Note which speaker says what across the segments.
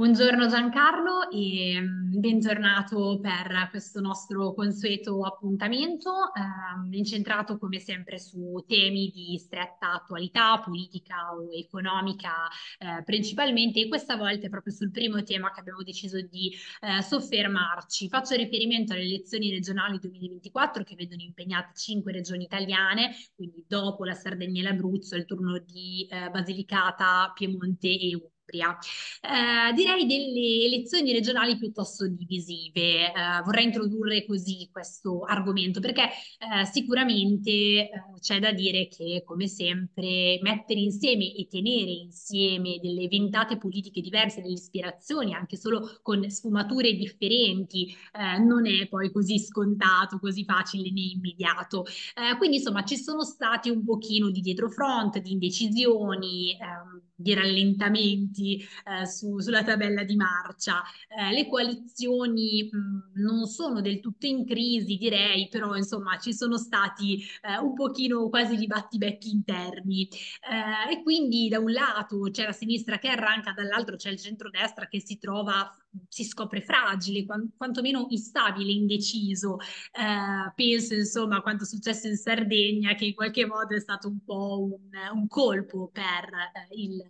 Speaker 1: Buongiorno Giancarlo e mm, bentornato per questo nostro consueto appuntamento, ehm, incentrato come sempre su temi di stretta attualità, politica o economica eh, principalmente, e questa volta è proprio sul primo tema che abbiamo deciso di eh, soffermarci. Faccio riferimento alle elezioni regionali 2024 che vedono impegnate cinque regioni italiane, quindi dopo la Sardegna e l'Abruzzo, il turno di eh, Basilicata, Piemonte e Umbria. Umbria. Eh, direi delle elezioni regionali piuttosto divisive. Eh, vorrei introdurre così questo argomento perché eh, sicuramente eh, c'è da dire che, come sempre, mettere insieme e tenere insieme delle ventate politiche diverse, delle ispirazioni, anche solo con sfumature differenti, eh, non è poi così scontato, così facile né immediato. Eh, quindi, insomma, ci sono stati un pochino di dietrofront, di indecisioni, ehm, di rallentamenti eh, su, sulla tabella di marcia. Eh, le coalizioni mh, non sono del tutto in crisi, direi, però insomma ci sono stati eh, un pochino quasi di battibecchi interni. Eh, e quindi da un lato c'è la sinistra che arranca, dall'altro c'è il centrodestra che si trova si scopre fragile, quantomeno instabile, indeciso. Eh, penso insomma a quanto è successo in Sardegna, che in qualche modo è stato un po' un, un colpo per eh, il,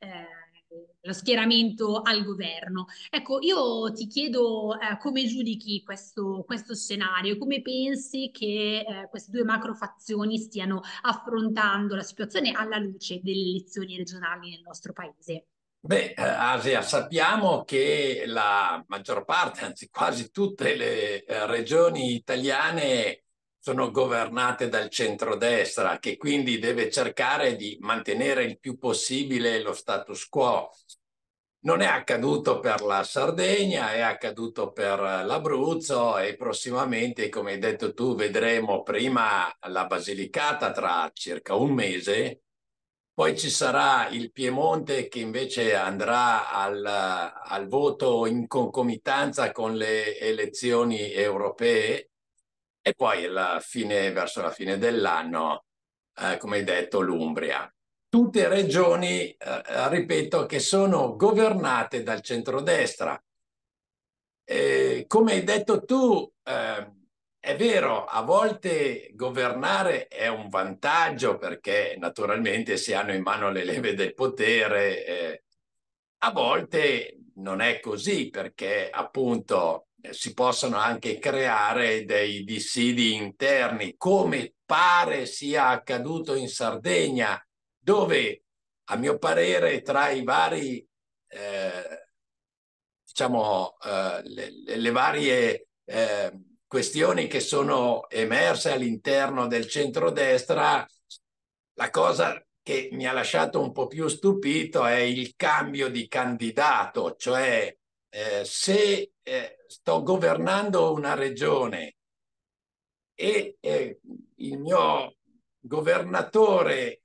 Speaker 1: eh, lo schieramento al governo. Ecco, io ti chiedo eh, come giudichi questo, questo, scenario, come pensi che eh, queste due macrofazioni stiano affrontando la situazione alla luce delle elezioni regionali nel nostro paese?
Speaker 2: Beh, eh, Asia, sappiamo che la maggior parte, anzi quasi tutte le eh, regioni italiane sono governate dal centrodestra, che quindi deve cercare di mantenere il più possibile lo status quo. Non è accaduto per la Sardegna, è accaduto per l'Abruzzo e prossimamente, come hai detto tu, vedremo prima la Basilicata tra circa un mese, poi ci sarà il Piemonte che invece andrà al, al voto in concomitanza con le elezioni europee e poi alla fine, verso la fine dell'anno, eh, come hai detto, l'Umbria. Tutte regioni, eh, ripeto, che sono governate dal centrodestra. Eh, come hai detto tu, eh, è vero, a volte governare è un vantaggio perché naturalmente si hanno in mano le leve del potere. Eh, a volte non è così perché appunto eh, si possono anche creare dei dissidi interni, come pare sia accaduto in Sardegna, dove a mio parere tra i vari, eh, diciamo, eh, le, le, varie eh, questioni che sono emerse all'interno del centrodestra, la cosa che mi ha lasciato un po' più stupito è il cambio di candidato, cioè eh, se eh, sto governando una regione e eh, il mio governatore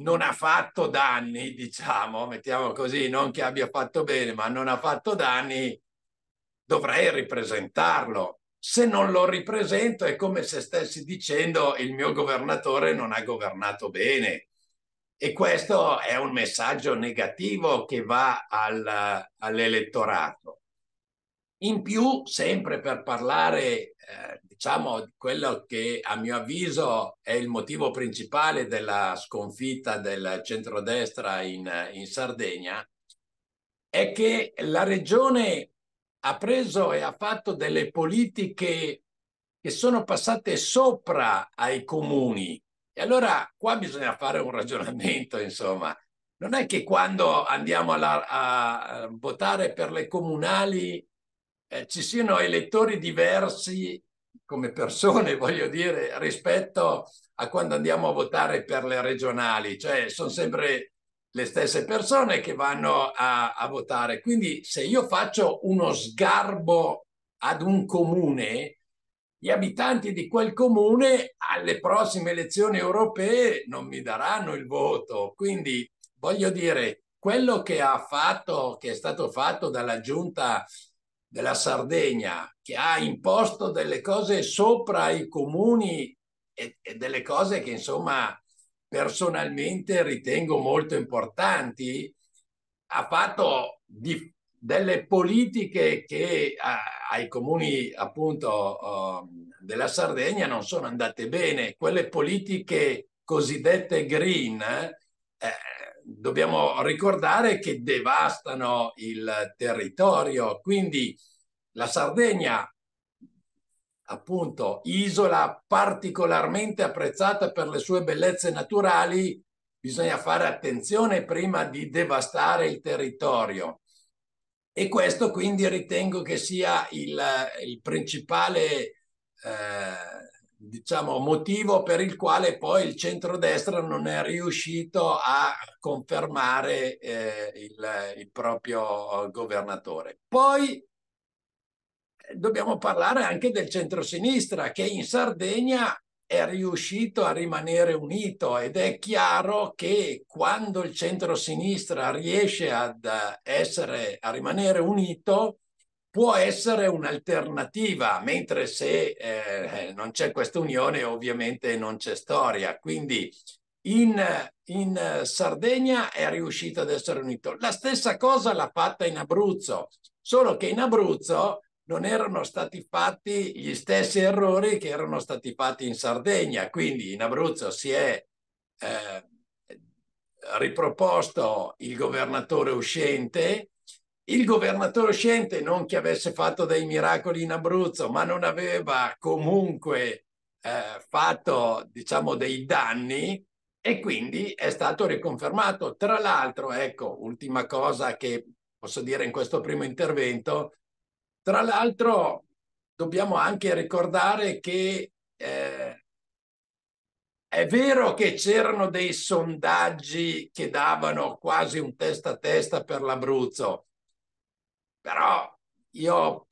Speaker 2: non ha fatto danni, diciamo, mettiamo così, non che abbia fatto bene, ma non ha fatto danni, dovrei ripresentarlo. Se non lo ripresento è come se stessi dicendo il mio governatore non ha governato bene. E questo è un messaggio negativo che va al, all'elettorato. In più, sempre per parlare, eh, diciamo, di quello che a mio avviso è il motivo principale della sconfitta del centrodestra in, in Sardegna, è che la regione ha preso e ha fatto delle politiche che sono passate sopra ai comuni e allora qua bisogna fare un ragionamento, insomma. Non è che quando andiamo alla, a, votare per le comunali eh, ci siano elettori diversi come persone, voglio dire, rispetto a quando andiamo a votare per le regionali. Cioè, sono sempre le stesse persone che vanno a, a votare. Quindi se io faccio uno sgarbo ad un comune, gli abitanti di quel comune alle prossime elezioni europee non mi daranno il voto. Quindi voglio dire, quello che ha fatto, che è stato fatto dalla giunta della Sardegna, che ha imposto delle cose sopra i comuni e, e delle cose che insomma personalmente ritengo molto importanti, ha fatto di, delle politiche che a, ai comuni appunto uh, della Sardegna non sono andate bene. Quelle politiche cosiddette green, eh, dobbiamo ricordare che devastano il territorio. Quindi la Sardegna appunto isola particolarmente apprezzata per le sue bellezze naturali, bisogna fare attenzione prima di devastare il territorio. E questo quindi ritengo che sia il, il principale eh, diciamo, motivo per il quale poi il centrodestra non è riuscito a confermare eh, il, il proprio governatore. Poi dobbiamo parlare anche del centrosinistra che in Sardegna è riuscito a rimanere unito ed è chiaro che quando il centrosinistra riesce ad essere, a rimanere unito, può essere un'alternativa, mentre se eh, non c'è questa unione ovviamente non c'è storia. Quindi in, in Sardegna è riuscito ad essere unito. La stessa cosa l'ha fatta in Abruzzo, solo che in Abruzzo non erano stati fatti gli stessi errori che erano stati fatti in Sardegna. Quindi in Abruzzo si è eh, riproposto il governatore uscente. Il governatore uscente non che avesse fatto dei miracoli in Abruzzo, ma non aveva comunque eh, fatto, diciamo, dei danni e quindi è stato riconfermato. Tra l'altro, ecco, ultima cosa che posso dire in questo primo intervento, tra l'altro dobbiamo anche ricordare che eh, è vero che c'erano dei sondaggi che davano quasi un testa a testa per l'Abruzzo, però io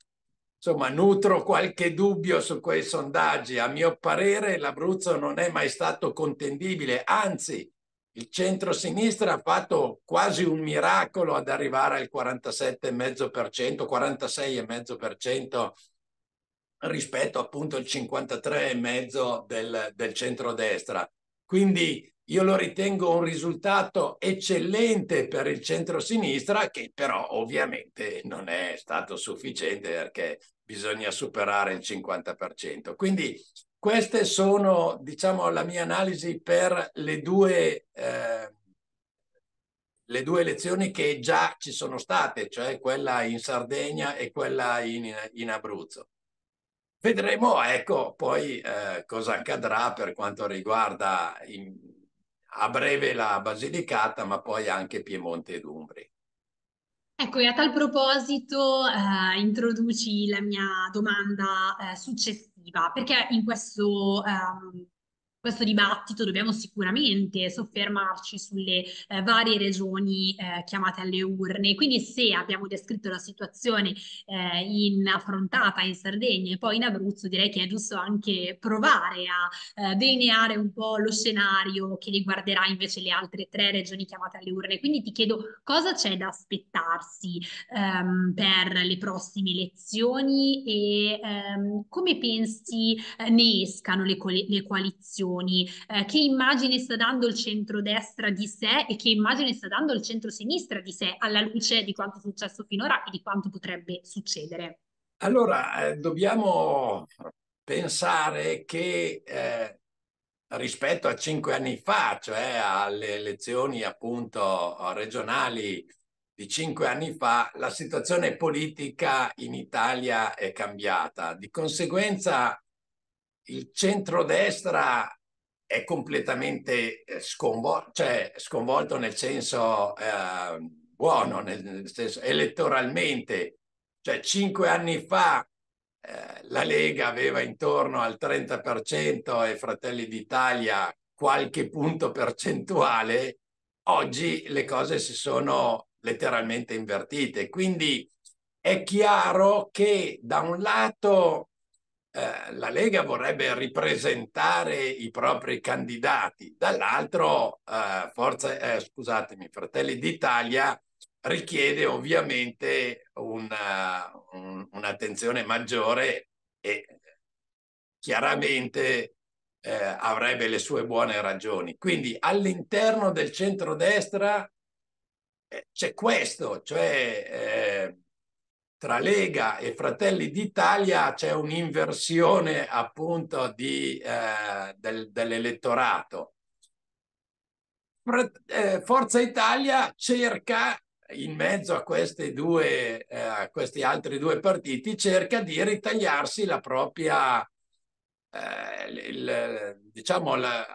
Speaker 2: insomma nutro qualche dubbio su quei sondaggi. A mio parere l'Abruzzo non è mai stato contendibile, anzi il centro-sinistra ha fatto quasi un miracolo ad arrivare al 47,5%, 46,5% rispetto appunto al 53,5% del, del centro-destra. Quindi io lo ritengo un risultato eccellente per il centro-sinistra che però ovviamente non è stato sufficiente perché bisogna superare il 50%. Quindi queste sono, diciamo, la mia analisi per le due, eh, le due elezioni che già ci sono state, cioè quella in Sardegna e quella in, in Abruzzo. Vedremo, ecco, poi eh, cosa accadrà per quanto riguarda in, a breve la Basilicata, ma poi anche Piemonte ed Umbri.
Speaker 1: Ecco, e a tal proposito eh, introduci la mia domanda eh, successiva, perché in questo ehm, questo dibattito dobbiamo sicuramente soffermarci sulle eh, varie regioni eh, chiamate alle urne. Quindi se abbiamo descritto la situazione eh, in, affrontata in Sardegna e poi in Abruzzo, direi che è giusto anche provare a eh, delineare un po' lo scenario che riguarderà invece le altre tre regioni chiamate alle urne. Quindi ti chiedo cosa c'è da aspettarsi ehm, per le prossime elezioni e ehm, come pensi eh, ne escano le, co le coalizioni elezioni, eh, che immagine sta dando il centrodestra di sé e che immagine sta dando il centrosinistra di sé alla luce di quanto è successo finora e di quanto potrebbe succedere?
Speaker 2: Allora, eh, dobbiamo pensare che eh, rispetto a cinque anni fa, cioè alle elezioni appunto regionali di cinque anni fa, la situazione politica in Italia è cambiata. Di conseguenza il centrodestra è completamente eh, sconvolto, cioè sconvolto nel senso eh, buono, nel, nel, senso elettoralmente. Cioè cinque anni fa eh, la Lega aveva intorno al 30% e Fratelli d'Italia qualche punto percentuale, oggi le cose si sono letteralmente invertite. Quindi è chiaro che da un lato eh, la Lega vorrebbe ripresentare i propri candidati, dall'altro eh, Forza, eh, scusatemi, Fratelli d'Italia richiede ovviamente una, un, un'attenzione maggiore e chiaramente eh, avrebbe le sue buone ragioni. Quindi all'interno del centrodestra eh, c'è questo, cioè eh, tra Lega e Fratelli d'Italia c'è un'inversione appunto di, eh, del, dell'elettorato. Eh, Forza Italia cerca in mezzo a, due, eh, a questi altri due partiti, cerca di ritagliarsi la propria, eh, il, diciamo, la,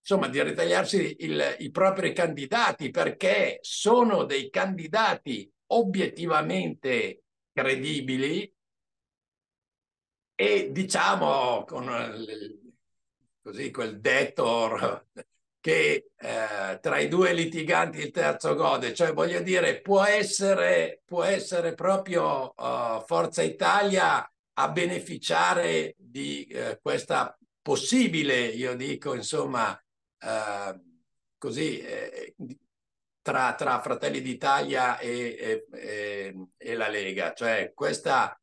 Speaker 2: insomma, di ritagliarsi il, i propri candidati perché sono dei candidati obiettivamente credibili e diciamo con così quel detto che eh, tra i due litiganti il terzo gode, cioè voglio dire può essere, può essere proprio uh, Forza Italia a beneficiare di uh, questa possibile, io dico insomma, uh, così, eh, tra, tra, Fratelli d'Italia e, e, e la Lega, cioè questa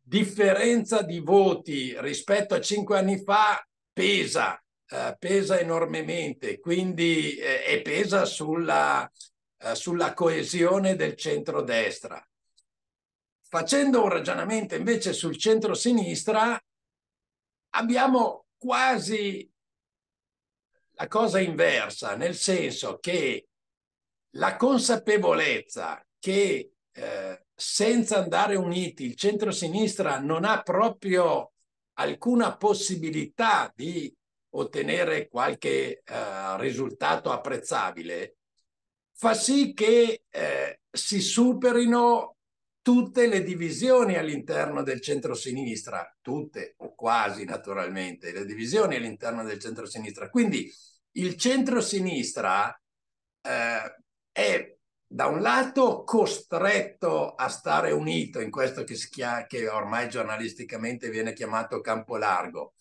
Speaker 2: differenza di voti rispetto a cinque anni fa pesa eh, pesa enormemente quindi, eh, e pesa sulla, eh, sulla coesione del centrodestra. Facendo un ragionamento invece sul centro-sinistra, abbiamo quasi la cosa inversa, nel senso che la consapevolezza che eh, senza andare uniti il centro-sinistra non ha proprio alcuna possibilità di ottenere qualche uh, risultato apprezzabile, fa sì che eh, si superino tutte le divisioni all'interno del centro-sinistra, tutte o quasi naturalmente, le divisioni all'interno del centro-sinistra. Quindi il centro-sinistra eh, è da un lato costretto a stare unito in questo che, si chiama, che ormai giornalisticamente viene chiamato campo largo,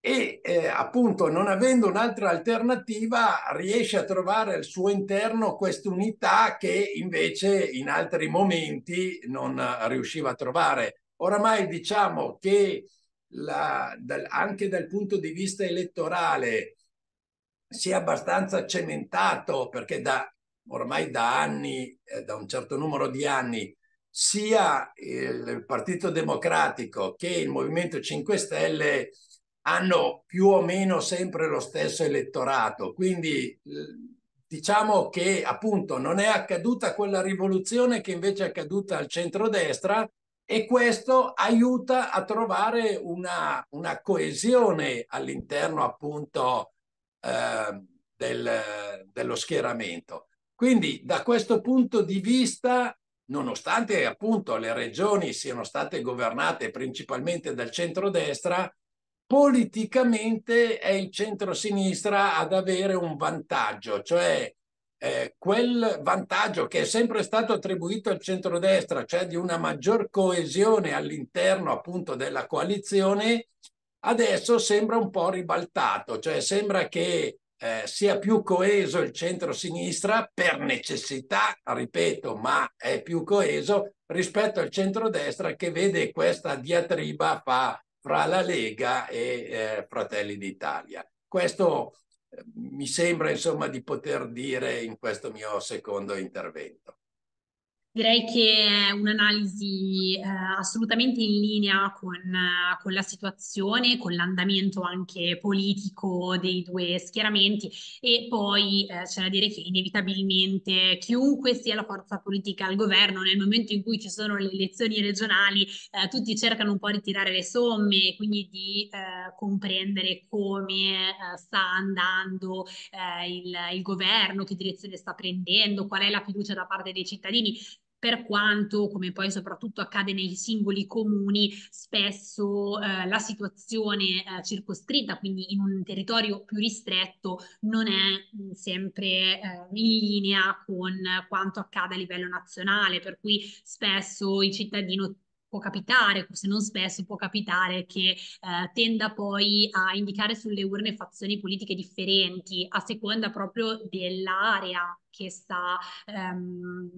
Speaker 2: e eh, appunto non avendo un'altra alternativa riesce a trovare al suo interno questa unità che invece in altri momenti non riusciva a trovare. Oramai diciamo che la, dal, anche dal punto di vista elettorale si è abbastanza cementato perché da, ormai da anni, eh, da un certo numero di anni, sia il Partito Democratico che il Movimento 5 Stelle hanno più o meno sempre lo stesso elettorato. Quindi diciamo che appunto non è accaduta quella rivoluzione che invece è accaduta al centrodestra e questo aiuta a trovare una, una coesione all'interno appunto eh, del, dello schieramento. Quindi da questo punto di vista, nonostante appunto le regioni siano state governate principalmente dal centrodestra, politicamente è il centro-sinistra ad avere un vantaggio, cioè eh, quel vantaggio che è sempre stato attribuito al centrodestra, cioè di una maggior coesione all'interno appunto della coalizione, adesso sembra un po' ribaltato, cioè sembra che eh, sia più coeso il centro-sinistra per necessità, ripeto, ma è più coeso rispetto al centrodestra che vede questa diatriba fa fra la Lega e eh, Fratelli d'Italia. Questo eh, mi sembra insomma di poter dire in questo mio secondo intervento.
Speaker 1: Direi che è un'analisi eh, assolutamente in linea con, uh, con, la situazione, con l'andamento anche politico dei due schieramenti. E poi eh, c'è da dire che inevitabilmente chiunque sia la forza politica al governo, nel momento in cui ci sono le elezioni regionali, eh, tutti cercano un po' di tirare le somme, quindi di eh, comprendere come eh, sta andando il, il governo, che direzione sta prendendo, qual è la fiducia da parte dei cittadini per quanto, come poi soprattutto accade nei singoli comuni, spesso eh, la situazione eh, circoscritta, quindi in un territorio più ristretto, non è mh, mm, sempre eh, in linea con quanto accade a livello nazionale, per cui spesso il cittadino può capitare, se non spesso può capitare che eh, tenda poi a indicare sulle urne fazioni politiche differenti a seconda proprio dell'area che sta ehm,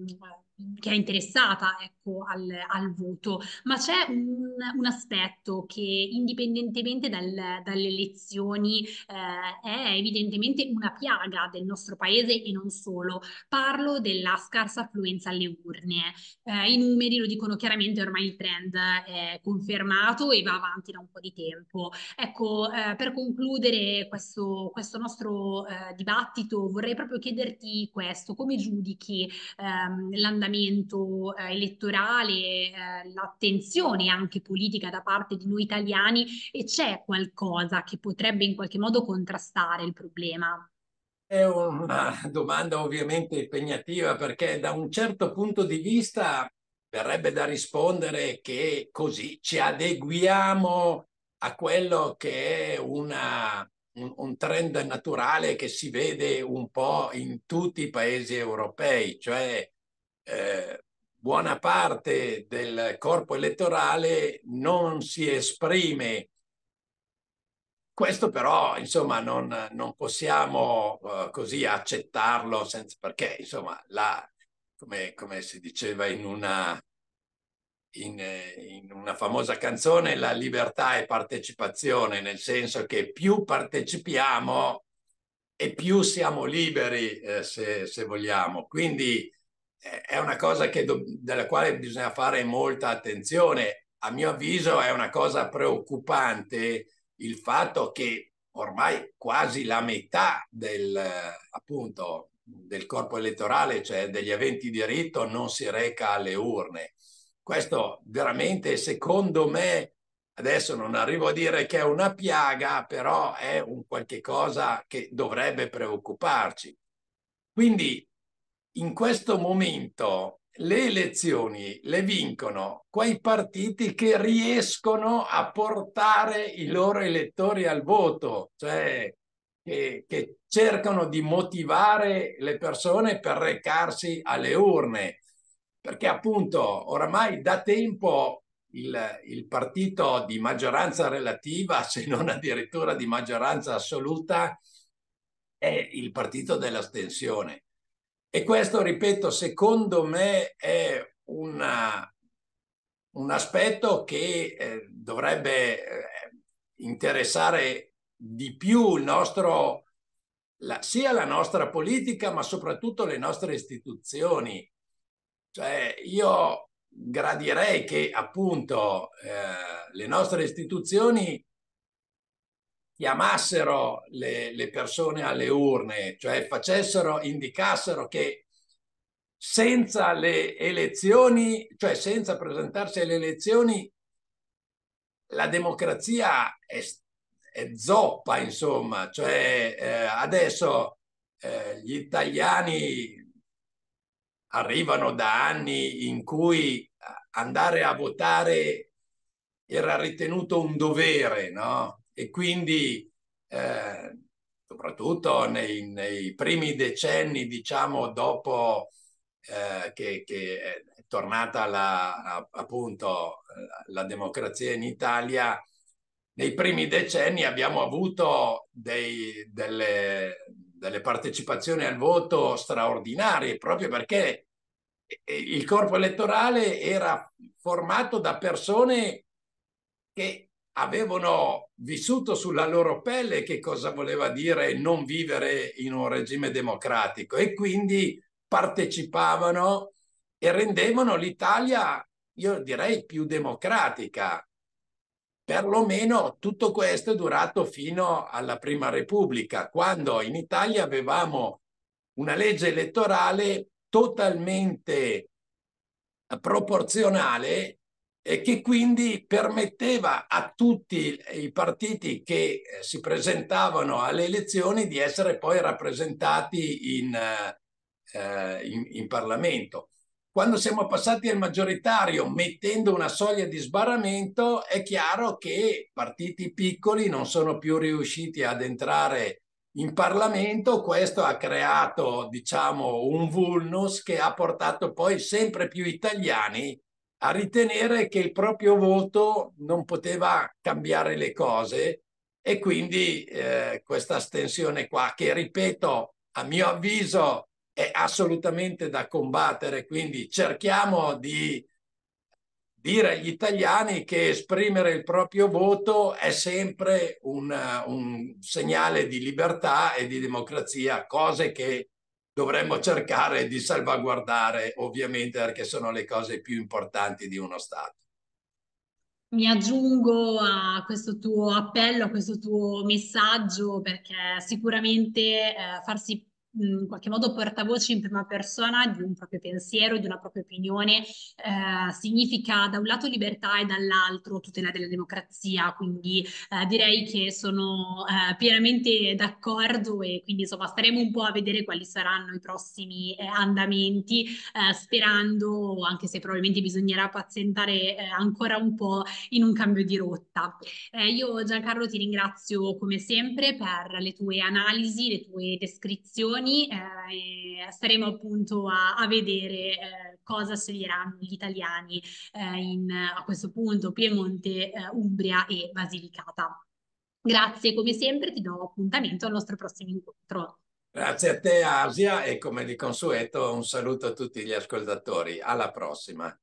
Speaker 1: che è interessata ecco, al, al voto, ma c'è un, un, aspetto che indipendentemente dal, dalle elezioni eh, è evidentemente una piaga del nostro paese e non solo. Parlo della scarsa affluenza alle urne. Eh, I numeri lo dicono chiaramente, ormai il trend è confermato e va avanti da un po' di tempo. Ecco, eh, per concludere questo, questo nostro eh, dibattito vorrei proprio chiederti questo, come giudichi ehm, l'andamento eh, elettorale, eh, l'attenzione anche politica da parte di noi italiani e c'è qualcosa che potrebbe in qualche modo contrastare il problema?
Speaker 2: È una domanda ovviamente impegnativa perché da un certo punto di vista verrebbe da rispondere che così ci adeguiamo a quello che è una, un, un, trend naturale che si vede un po' in tutti i paesi europei, cioè eh, buona parte del corpo elettorale non si esprime. Questo però, insomma, non, non possiamo uh, così accettarlo senza, perché, insomma, la, come, come si diceva in una, in, in, una famosa canzone, la libertà è partecipazione, nel senso che più partecipiamo e più siamo liberi, eh, se, se, vogliamo. Quindi eh, è una cosa do, della quale bisogna fare molta attenzione. A mio avviso è una cosa preoccupante il fatto che ormai quasi la metà del, appunto, del corpo elettorale, cioè degli aventi diritto, non si reca alle urne. Questo veramente, secondo me, adesso non arrivo a dire che è una piaga, però è un qualche cosa che dovrebbe preoccuparci. Quindi in questo momento le elezioni le vincono quei partiti che riescono a portare i loro elettori al voto, cioè che, che cercano di motivare le persone per recarsi alle urne, perché appunto oramai da tempo il, il, partito di maggioranza relativa, se non addirittura di maggioranza assoluta, è il partito dell'astensione. E questo, ripeto, secondo me è una, un aspetto che eh, dovrebbe eh, interessare di più il nostro, la, sia la nostra politica, ma soprattutto le nostre istituzioni. Cioè, io gradirei che appunto eh, le nostre istituzioni chiamassero le, le, persone alle urne, cioè facessero, indicassero che senza le elezioni, cioè senza presentarsi alle elezioni, la democrazia è, è zoppa, insomma, cioè eh, adesso eh, gli italiani arrivano da anni in cui andare a votare era ritenuto un dovere, no? E quindi, eh, soprattutto nei, nei, primi decenni, diciamo, dopo eh, che, che, è tornata la, appunto la democrazia in Italia, nei primi decenni abbiamo avuto dei, delle, delle partecipazioni al voto straordinarie, proprio perché il corpo elettorale era formato da persone che avevano vissuto sulla loro pelle che cosa voleva dire non vivere in un regime democratico e quindi partecipavano e rendevano l'Italia, io direi, più democratica. Perlomeno tutto questo è durato fino alla Prima Repubblica, quando in Italia avevamo una legge elettorale totalmente proporzionale e che quindi permetteva a tutti i partiti che eh, si presentavano alle elezioni di essere poi rappresentati in, eh, in, in Parlamento. Quando siamo passati al maggioritario mettendo una soglia di sbarramento, è chiaro che partiti piccoli non sono più riusciti ad entrare in Parlamento. Questo ha creato, diciamo, un vulnus che ha portato poi sempre più italiani a ritenere che il proprio voto non poteva cambiare le cose. E quindi eh, questa astensione qua, che ripeto, a mio avviso è assolutamente da combattere, quindi cerchiamo di dire agli italiani che esprimere il proprio voto è sempre un, un segnale di libertà e di democrazia, cose che dovremmo cercare di salvaguardare ovviamente perché sono le cose più importanti di uno Stato.
Speaker 1: Mi aggiungo a questo tuo appello, a questo tuo messaggio, perché sicuramente eh, farsi in qualche modo portavoce in prima persona di un proprio pensiero, di una propria opinione, eh, significa da un lato libertà e dall'altro tutela della democrazia, quindi eh, direi che sono eh, pienamente d'accordo e quindi insomma staremo un po' a vedere quali saranno i prossimi eh, andamenti, eh, sperando, anche se probabilmente bisognerà pazientare eh, ancora un po' in un cambio di rotta. io Giancarlo ti ringrazio come sempre per le tue analisi, le tue descrizioni elezioni eh, staremo appunto a, a vedere eh, cosa sceglieranno gli italiani eh, in, a questo punto Piemonte, eh, Umbria e Basilicata. Grazie, come sempre ti do appuntamento al nostro prossimo incontro.
Speaker 2: Grazie a te Asia e come di consueto un saluto a tutti gli ascoltatori. Alla prossima.